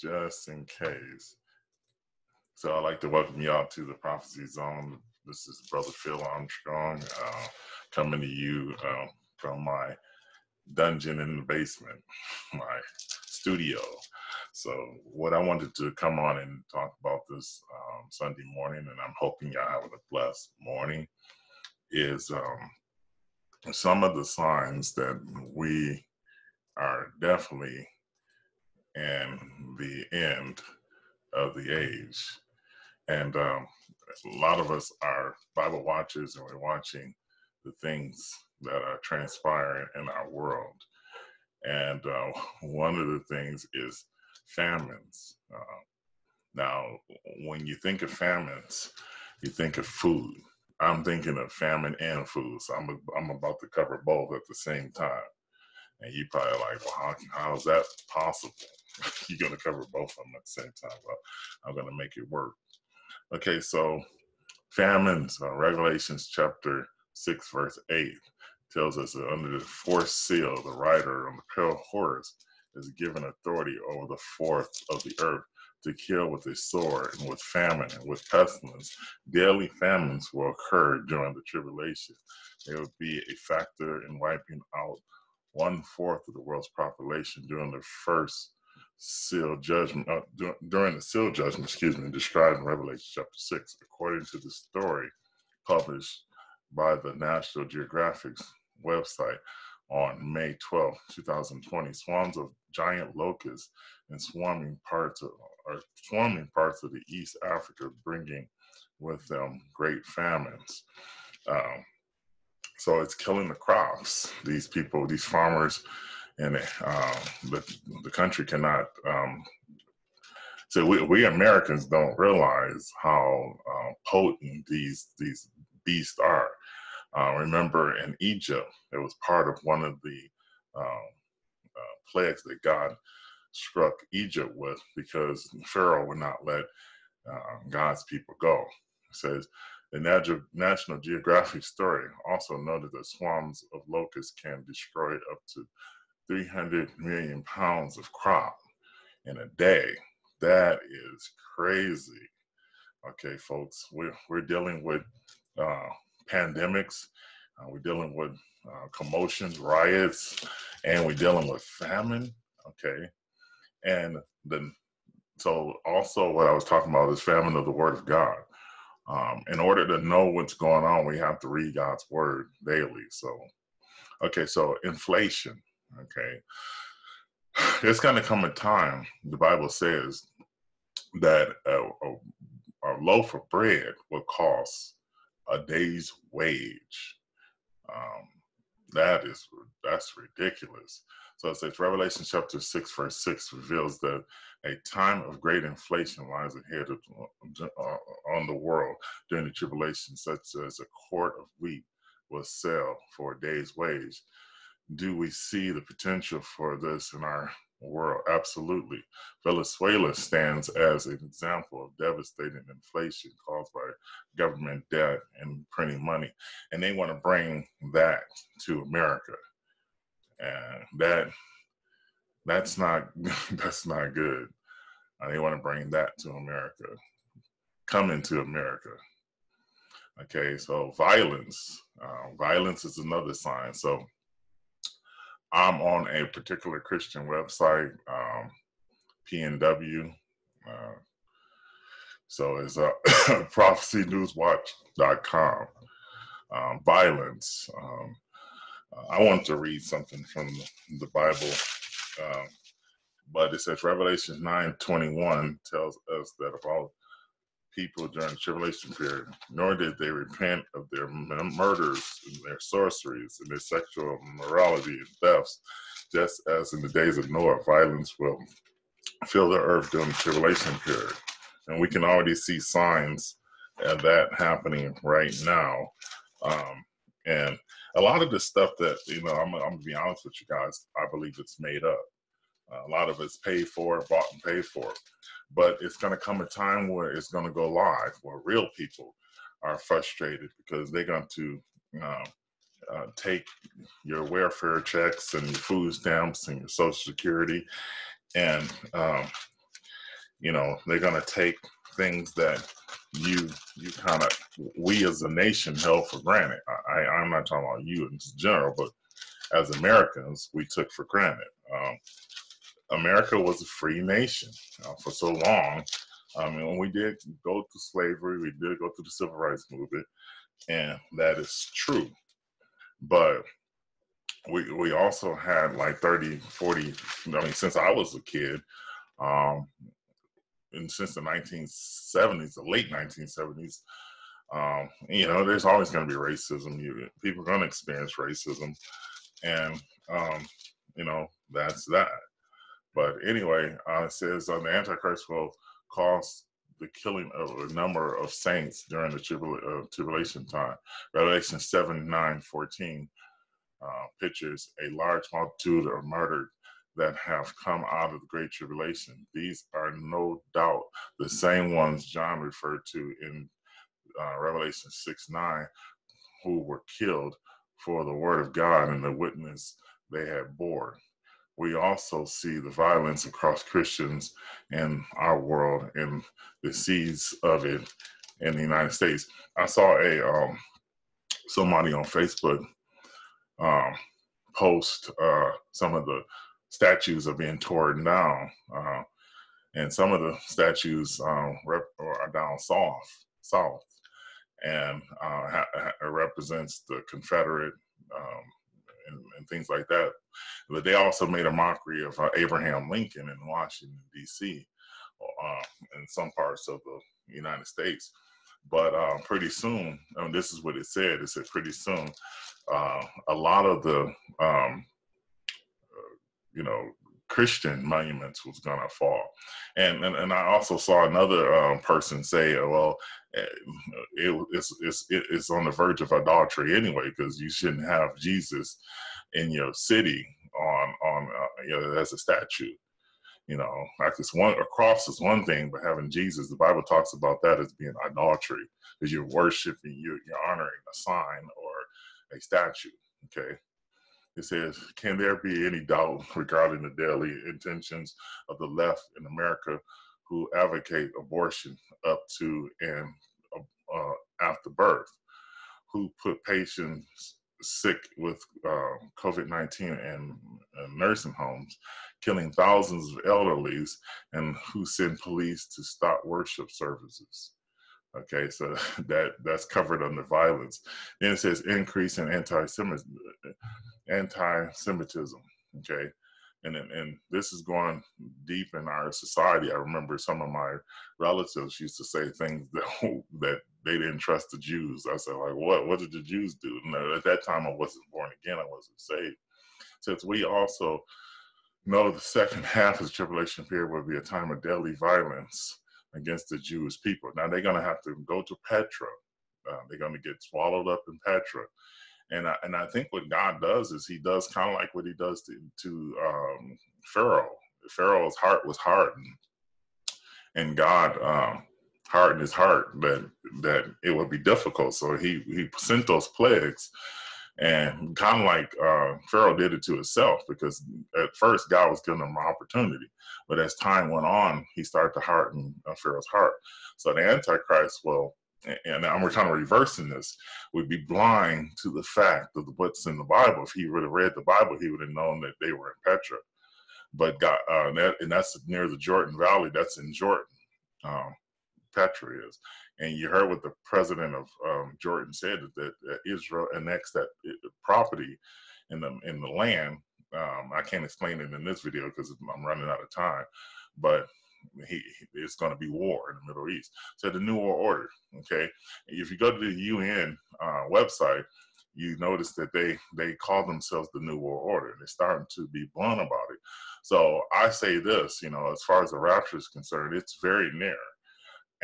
just in case. So I'd like to welcome y'all to the Prophecy Zone. This is Brother Phil Armstrong uh, coming to you uh, from my dungeon in the basement, my studio. So, what I wanted to come on and talk about this um, Sunday morning, and I'm hoping y'all have a blessed morning, is um, some of the signs that we are definitely in the end of the age. And um, a lot of us are Bible watchers and we're watching the things that are transpiring in our world. And uh, one of the things is famines. Uh, now, when you think of famines, you think of food. I'm thinking of famine and food, so I'm I'm about to cover both at the same time. And you probably like, well, how how is that possible? You're gonna cover both of them at the same time. Well, I'm gonna make it work. Okay, so famines, uh, Revelations chapter six, verse eight tells us that under the fourth seal, the rider on the pale horse is given authority over the fourth of the earth to kill with a sword and with famine and with pestilence. Daily famines will occur during the tribulation. They will be a factor in wiping out one fourth of the world's population during the first seal judgment, uh, during the seal judgment, excuse me, described in Revelation chapter 6, according to the story published by the National Geographic's website on May 12, 2020. Swarms of giant locusts and swarming parts of, or swarming parts of the East Africa, bringing with them great famines. Um, so it's killing the crops. These people, these farmers, and uh, the the country cannot. Um, so we, we Americans don't realize how uh, potent these these beasts are. Uh, remember in Egypt, it was part of one of the um, uh, plagues that God struck Egypt with because Pharaoh would not let God's people go. It says the National Geographic story also noted that swarms of locusts can destroy up to 300 million pounds of crop in a day. That is crazy. Okay, folks, we're, we're dealing with uh, pandemics, uh, we're dealing with uh, commotions, riots, and we're dealing with famine. Okay, and then so also what I was talking about is famine of the Word of God. Um, in order to know what's going on, we have to read God's Word daily. So, okay, so inflation. Okay, it's going to come a time. The Bible says that a, a, a loaf of bread will cost a day's wage. Um, that is that's ridiculous. So it says Revelation chapter six verse six reveals that a time of great inflation lies ahead of, uh, on the world during the tribulation, such as a quart of wheat will sell for a day's wage. Do we see the potential for this in our world. Absolutely. Venezuela stands as an example of devastating inflation caused by government debt and printing money. And they want to bring that to America. And that that's not that's not good. Uh, they want to bring that to America. Come into America. Okay, so violence. Uh, violence is another sign. So I'm on a particular Christian website, um, PNW. Uh, so it's uh, prophecynewswatch.com. Um, violence. Um, I want to read something from the Bible, um, but it says Revelation 9:21 tells us that about people during the tribulation period, nor did they repent of their murders and their sorceries and their sexual immorality and thefts, just as in the days of Noah, violence will fill the earth during the tribulation period. And we can already see signs of that happening right now. Um, and a lot of the stuff that, you know, I'm, I'm going to be honest with you guys, I believe it's made up. Uh, a lot of it's paid for, bought and paid for. But it's going to come a time where it's going to go live, where real people are frustrated because they're going to uh, uh, take your welfare checks and your food stamps and your Social Security, and um, you know, they're going to take things that you you kind of we as a nation held for granted. I, I'm not talking about you in general, but as Americans, we took for granted. Um, America was a free nation uh, for so long. Um, and when we did go to slavery, we did go to the civil rights movement, and that is true. But we we also had like 30, 40, I mean, since I was a kid, um, and since the 1970s, the late 1970s, um, you know, there's always going to be racism. You, people are going to experience racism, and um, you know that's that. But anyway, uh, it says on uh, the Antichrist will cause the killing of a number of saints during the tribula- uh, tribulation time. Revelation 7 9 14 uh, pictures a large multitude are murdered that have come out of the great tribulation. These are no doubt the same ones John referred to in uh, Revelation 6 9, who were killed for the word of God and the witness they had bore. We also see the violence across Christians in our world and the seeds of it in the United States. I saw a um, somebody on Facebook um, post uh, some of the statues are being torn down, uh, and some of the statues um, rep- are down south, south, and uh, ha- ha- represents the Confederate um, and, and, things like that. But they also made a mockery of uh, Abraham Lincoln in Washington D.C. Uh, in some parts of the United States. But uh, pretty soon, and this is what it said. It said pretty soon, uh, a lot of the um, you know Christian monuments was gonna fall, and and, and I also saw another um, person say, uh, well, eh, it, it's it's it's on the verge of idolatry anyway because you shouldn't have Jesus in your city on on uh, you know as a statue. You know, like it's one a cross is one thing, but having Jesus, the Bible talks about that as being idolatry because you're worshiping, you're, you're honoring a sign or a statue. Okay, it says, Can there be any doubt regarding the daily intentions of the left in America who advocate abortion up to and uh, after birth, who put patients sick with uh, COVID 19 in, in nursing homes, killing thousands of elderlies, and who send police to stop worship services? Okay, so that that's covered under violence. Then it says increase in anti-Semitism. Okay, and and this is going deep in our society. I remember some of my relatives used to say things that that they didn't trust the Jews. I said, like, what? What did the Jews do? No, at that time, I wasn't born again. I wasn't saved. Since we also know the second half of the tribulation period will be a time of deadly violence against the Jewish people. Now they're going to have to go to Petra. Uh, they're going to get swallowed up in Petra. And I, and I think what God does is he does kind of like what he does to, to um, Pharaoh. Pharaoh's heart was hardened. And God um, hardened his heart that, that it would be difficult. So he, he sent those plagues and kind of like uh, Pharaoh did it to himself, because at first God was giving him an opportunity, but as time went on, he started to harden uh, Pharaoh's heart. So the Antichrist will, and I'm kind of reversing this, would be blind to the fact of what's in the Bible. If he would have read the Bible, he would have known that they were in Petra. But God, uh, and, that, and, that's near the Jordan Valley. That's in Jordan. Um, Petra is. And you heard what the president of um, Jordan said that, that Israel annexed that uh, property in the in the land. Um, I can't explain it in this video because I'm running out of time, but he, it's going to be war in the Middle East. So the New World Order. Okay, if you go to the UN uh, website, you notice that they they call themselves the New World Order. And they're starting to be blunt about it. So I say this, you know, as far as the rapture is concerned, it's very near.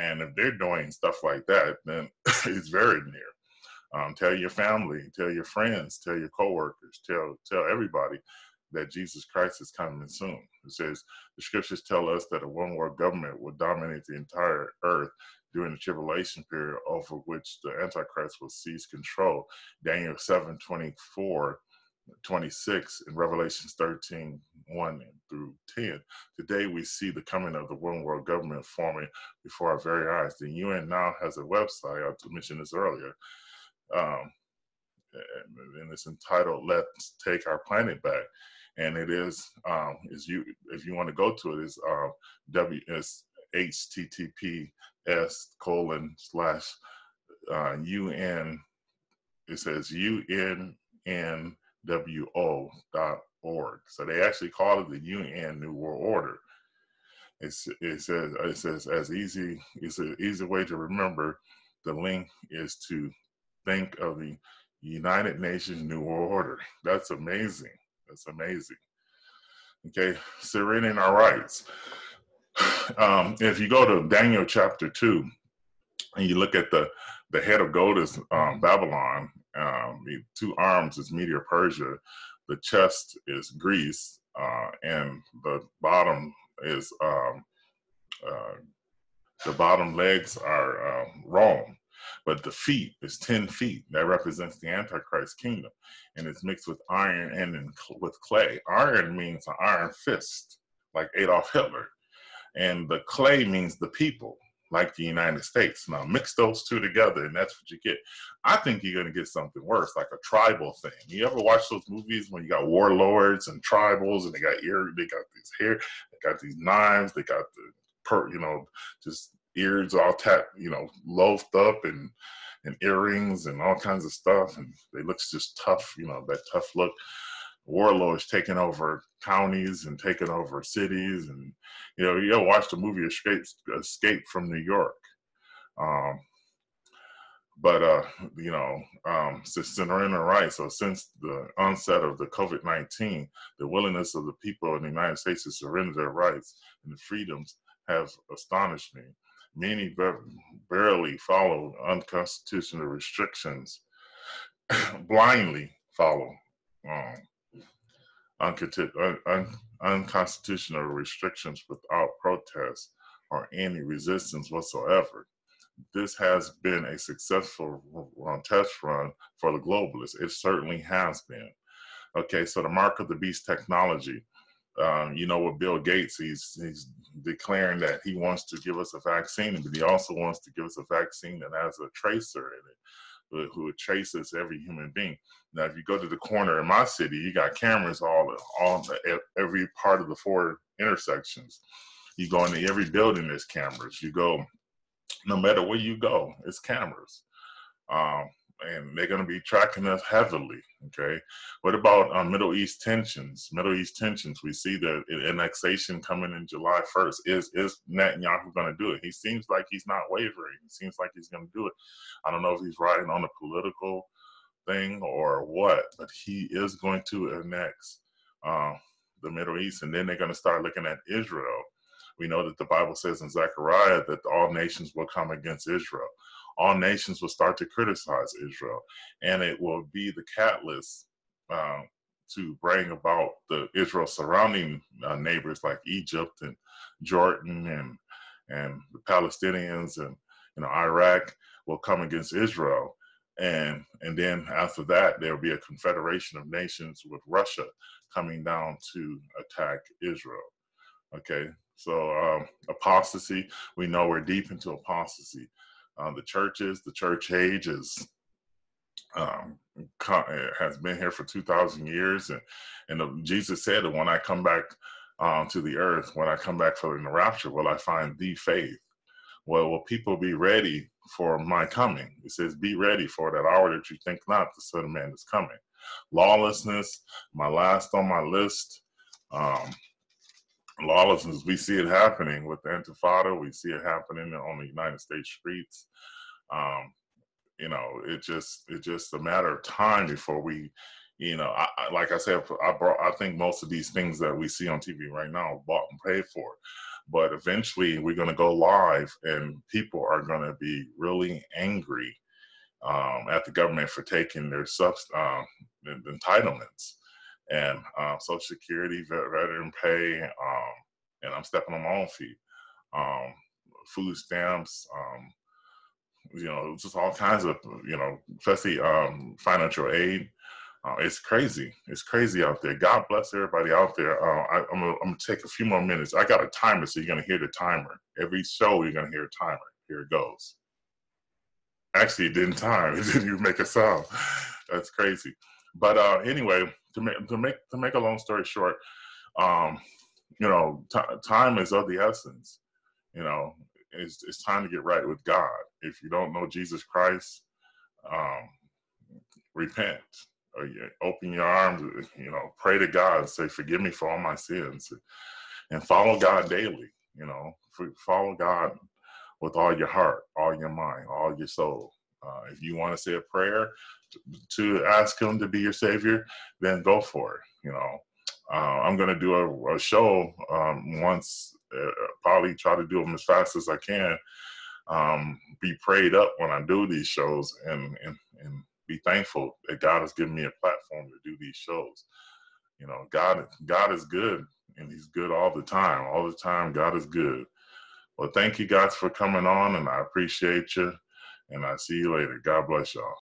And if they're doing stuff like that, then it's very near. Um, tell your family, tell your friends, tell your coworkers, tell tell everybody that Jesus Christ is coming soon. It says the scriptures tell us that a one world government will dominate the entire earth during the tribulation period, over which the Antichrist will seize control. Daniel seven twenty four 26 in Revelations 13, 1 through 10. Today we see the coming of the one world government forming before our very eyes. The UN now has a website, I mentioned this earlier, um, and it's entitled "Let's Take Our Planet Back." And it is um, is you if you want to go to it is um, colon slash uh, UN. It says UNNWO dot org. So they actually call it the UN New World Order. It's, it says it says as easy. It's an easy way to remember. The link is to think of the United Nations New World Order. That's amazing. That's amazing. Okay, surrendering our rights. Um, if you go to Daniel chapter two, and you look at the the head of gold is um, Babylon. Um, the two arms is Media Persia. The chest is Greece, uh, and the bottom is um, uh, the bottom legs are um, Rome. But the feet is 10 feet. That represents the Antichrist kingdom. And it's mixed with iron and in, with clay. Iron means an iron fist, like Adolf Hitler. And the clay means the people, like the United States. Now, mix those two together, and that's what you get. I think you're going to get something worse, like a tribal thing. You ever watch those movies when you got warlords and tribals, and they got ear, they got these hair, they got these knives, they got the, per, you know, just ears all tap, you know, loafed up and and earrings and all kinds of stuff, and they looks just tough, you know, that tough look. Warlords taking over counties and taking over cities, and you know, you ever watch the movie Escape Escape from New York? Um, but uh, you know, um, surrendering right. So since the onset of the COVID nineteen, the willingness of the people in the United States to surrender their rights and freedoms have astonished me many barely follow unconstitutional restrictions, blindly follow um, unconstitutional restrictions without protest or any resistance whatsoever. This has been a successful test run for the globalists. It certainly has been. Okay, so the mark of the beast technology um, you know, with Bill Gates, he's he's declaring that he wants to give us a vaccine, but he also wants to give us a vaccine that has a tracer in it, who, traces every human being. Now, if you go to the corner in my city, you got cameras all the, every part of the four intersections. You go into every building, there's cameras. You go, no matter where you go, it's cameras. Um, and they're going to be tracking us heavily. Okay, what about um, Middle East tensions? Middle East tensions. We see the annexation coming in July 1st. Is is Netanyahu going to do it? He seems like he's not wavering. He seems like he's going to do it. I don't know if he's riding on a political thing or what, but he is going to annex uh, the Middle East, and then they're going to start looking at Israel. We know that the Bible says in Zechariah that all nations will come against Israel all nations will start to criticize Israel, and it will be the catalyst uh, to bring about the Israel surrounding uh, neighbors like Egypt and Jordan and and the Palestinians and you know Iraq will come against Israel, and and then after that there will be a confederation of nations with Russia coming down to attack Israel. Okay, so um, apostasy. We know we're deep into apostasy uh, the churches, the church age is um, has been here for 2,000 years. And, and Jesus said that when I come back um, to the earth, when I come back for the rapture, will I find the faith? Well, will people be ready for my coming? It says, be ready for that hour that you think not, the Son of Man is coming. Lawlessness, my last on my list. Um, lawlessness, we see it happening with the Intifada. We see it happening on the United States streets. Um, you know, it just it's just a matter of time before we, you know, I, I, like I said, I brought. I think most of these things that we see on TV right now bought and paid for, but eventually we're going to go live, and people are going to be really angry um, at the government for taking their subs uh, entitlements and uh, Social Security, veteran pay, um, and I'm stepping on my own feet. Um, food stamps, um, you know, just all kinds of, you know, especially um, financial aid. Uh, it's crazy. It's crazy out there. God bless everybody out there. Uh, I, am gonna, I'm gonna take a few more minutes. I got a timer, so you're gonna hear the timer. Every show, you're gonna hear a timer. Here it goes. Actually, it didn't time. It didn't even make a sound. That's crazy. But uh, anyway, to make to make to make a long story short, um, you know, time is of the essence. You know, it's it's time to get right with God. If you don't know Jesus Christ, um, repent. Or open your arms. You know, pray to God. Say, "Forgive me for all my sins," and follow God daily. You know, follow God with all your heart, all your mind, all your soul. Uh, if you want to say a prayer to, to, ask Him to be your Savior, then go for it. You know, uh, I'm going to do a, a show um, once, uh, probably try to do them as fast as I can. Um, be prayed up when I do these shows and, and, and be thankful that God has given me a platform to do these shows. You know, God, God is good and He's good all the time. All the time, God is good. Well, thank you guys for coming on, and I appreciate you. And I see you later. God bless y'all.